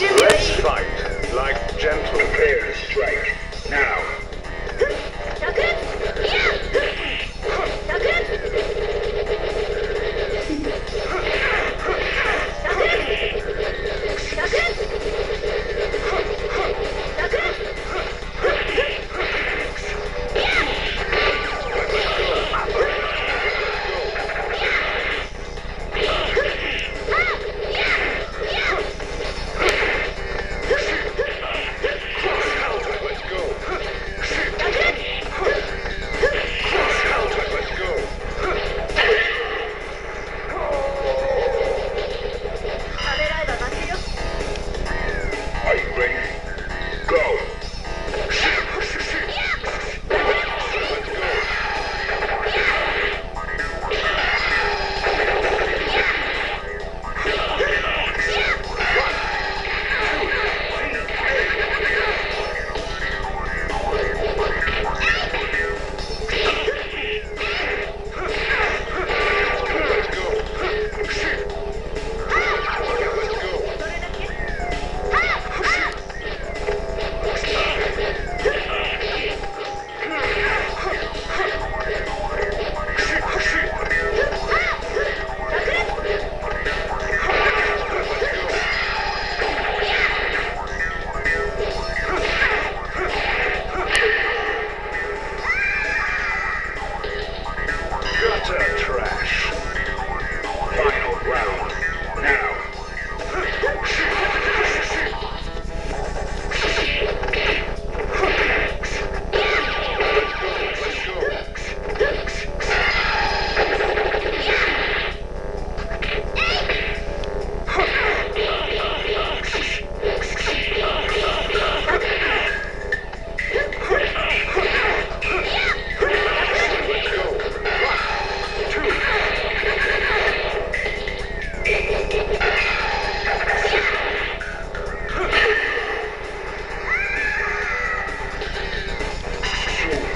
Let's fight like gentle players strike now. break.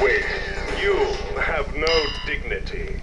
With you have no dignity.